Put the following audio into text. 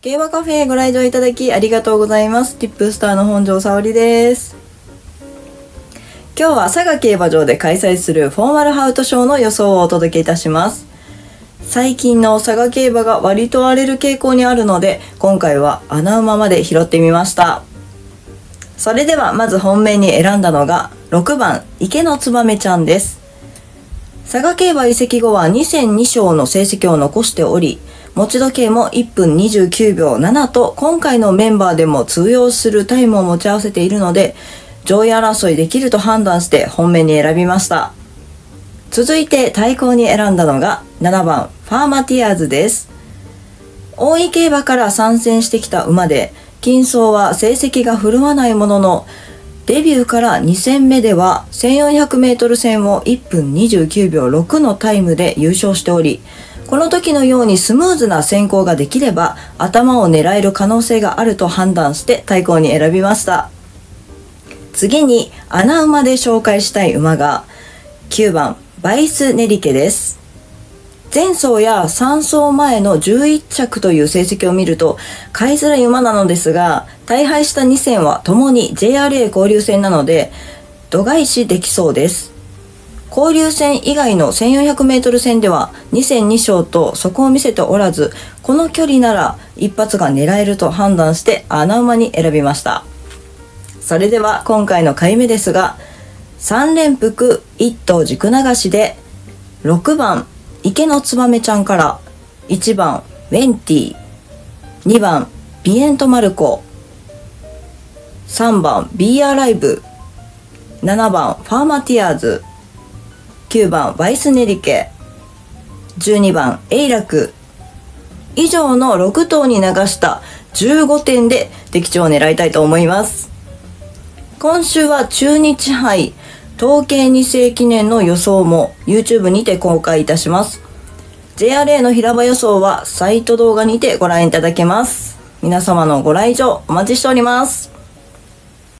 競馬カフェへご来場いただきありがとうございます。ティップスターの本庄沙織です。今日は佐賀競馬場で開催するフォーマルハウトショーの予想をお届けいたします。最近の佐賀競馬が割と荒れる傾向にあるので、今回は穴馬まで拾ってみました。それではまず本命に選んだのが6番池のつばめちゃんです。佐賀競馬移籍後は2戦2勝の成績を残しており、持ち時計も1分29秒7と今回のメンバーでも通用するタイムを持ち合わせているので、上位争いできると判断して本命に選びました。続いて対抗に選んだのが7番ファーマティアーズです。大井競馬から参戦してきた馬で、金層は成績が振るわないものの、デビューから2戦目では 1400m 戦を1分29秒6のタイムで優勝しており、この時のようにスムーズな先行ができれば頭を狙える可能性があると判断して対抗に選びました。次に穴馬で紹介したい馬が9番バイスネリケです。前走や3走前の11着という成績を見ると買いづらい馬なのですが大敗した2戦はともに JRA 交流戦なので度外視できそうです交流戦以外の 1400m 戦では2戦2勝と底を見せておらずこの距離なら一発が狙えると判断して穴馬に選びました。それでは今回の回目ですが3連複1頭軸流しで6番池のつばめちゃんから1番ウェンティ2番ビエントマルコ3番ビーアライブ7番ファーマティアーズ9番ワイスネリケ。12番エイラク。以上の6頭に流した15点で的中を狙いたいと思います。今週は中日杯統計2世記念の予想も YouTube にて公開いたします。JRA の平場予想はサイト動画にてご覧いただけます。皆様のご来場お待ちしております。